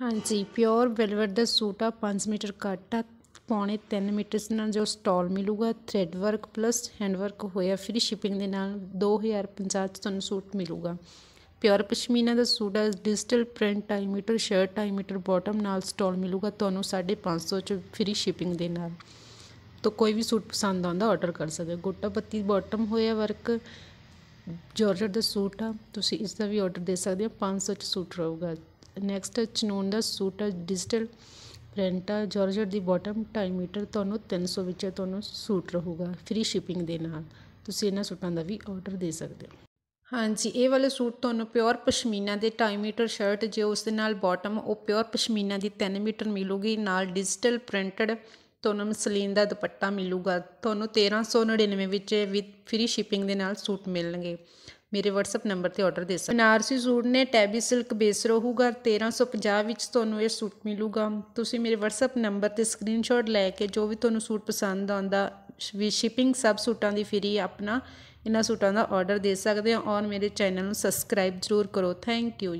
ਹਾਂਜੀ pure velvet ਦਾ suit ਆ 5 metre ਕੱਟ ਆ, ਪੌਣੇ 3 ਮੀਟਰ ਨਾਲ ਜੋ ਸਟਾਲ ਮਿਲੂਗਾ thread work plus hand work ਹੋਇਆ ਫ੍ਰੀ ਸ਼ਿਪਿੰਗ ਦੇ ਨਾਲ 2050 ਚ ਤੁਹਾਨੂੰ ਸੂਟ ਮਿਲੂਗਾ। ਪਿਓਰ ਪਸ਼ਮੀਨਾ ਦਾ ਸੂਟ ਆ ਡਿਜੀਟਲ ਪ੍ਰਿੰਟ ਟਾਈ ਮੀਟਰ ਸ਼ਰਟ ਟਾਈ ਮੀਟਰ ਬਾਟਮ ਨਾਲ ਸਟਾਲ ਮਿਲੂਗਾ, ਤੁਹਾਨੂੰ 550 ਚ ਫ੍ਰੀ ਸ਼ਿਪਿੰਗ ਦੇ ਨਾਲ। ਤਾਂ ਕੋਈ ਵੀ ਸੂਟ ਪਸੰਦ ਆਉਂਦਾ ਆਰਡਰ ਕਰ ਸਕਦੇ ਹੋ। ਗੋਟਾ ਪੱਤੀ ਬਾਟਮ ਹੋਇਆ ਵਰਕ ਜਾਰਜਟ ਦਾ ਸੂਟ ਆ, ਤੁਸੀਂ ਇਸ ਦਾ ਵੀ ਆਰਡਰ ਦੇ ਸਕਦੇ ਹੋ 500 ਚ ਸੂਟ ਰਹੂਗਾ। ਨੈਕਸਟ ਚਨੂਨ ਦਾ ਸੂਟ ਆ ਡਿਜੀਟਲ ਪ੍ਰਿੰਟ ਆ ਜਾਰਜਟ ਦੀ ਬਾਟਮ 2.5 ਮੀਟਰ ਤੁਹਾਨੂੰ 300 ਵਿੱਚ ਤੁਹਾਨੂੰ ਸੂਟ ਰਹੂਗਾ ਫ੍ਰੀ ਸ਼ਿਪਿੰਗ ਦੇ ਨਾਲ। ਤੁਸੀਂ ਇਹਨਾਂ ਸੂਟਾਂ ਦਾ ਵੀ ਆਰਡਰ ਦੇ ਸਕਦੇ ਹੋ। ਹਾਂਜੀ, ਇਹ ਵਾਲੇ ਸੂਟ ਤੁਹਾਨੂੰ ਪਿਓਰ ਪਸ਼ਮੀਨਾ ਦੇ 2.5 ਮੀਟਰ ਸ਼ਰਟ ਜੇ ਉਸ ਦੇ ਨਾਲ ਬਾਟਮ ਉਹ ਪਿਓਰ ਪਸ਼ਮੀਨਾ ਦੀ 3 ਮੀਟਰ ਮਿਲੂਗੀ, ਨਾਲ ਡਿਜੀਟਲ ਪ੍ਰਿੰਟਡ ਤੁਹਾਨੂੰ ਮਸਲੀਨ ਦਾ ਦੁਪੱਟਾ ਮਿਲੂਗਾ। ਤੁਹਾਨੂੰ 1399 ਵਿੱਚ ਵਿਦ ਫ੍ਰੀ ਸ਼ਿਪਿੰਗ ਦੇ ਨਾਲ ਸੂਟ ਮਿਲਣਗੇ। ਮੇਰੇ WhatsApp ਨੰਬਰ ਤੇ ਆਰਡਰ ਦੇ ਸਕਦੇ। ਬਨਾਰਸੀ ਸੂਟ ਨੇ ਟੈਬੀ ਸਿਲਕ ਬੇਸ ਰਹੂਗਾ 1350 ਵਿੱਚ ਤੁਹਾਨੂੰ ਇਹ ਸੂਟ ਮਿਲੂਗਾ। ਤੁਸੀਂ ਮੇਰੇ WhatsApp ਨੰਬਰ ਤੇ ਸਕਰੀਨਸ਼ਾਟ ਲੈ ਕੇ ਜੋ ਵੀ ਤੁਹਾਨੂੰ ਸੂਟ ਪਸੰਦ ਆਉਂਦਾ, ਵੀ ਸ਼ਿਪਿੰਗ ਸਭ ਸੂਟਾਂ ਦੀ ਫ੍ਰੀ ਆਪਣਾ ਇਹਨਾਂ ਸੂਟਾਂ ਦਾ ਆਰਡਰ ਦੇ ਸਕਦੇ ਹੋ। ਔਰ ਮੇਰੇ ਚੈਨਲ ਨੂੰ ਸਬਸਕ੍ਰਾਈਬ ਜ਼ਰੂਰ ਕਰੋ। Thank you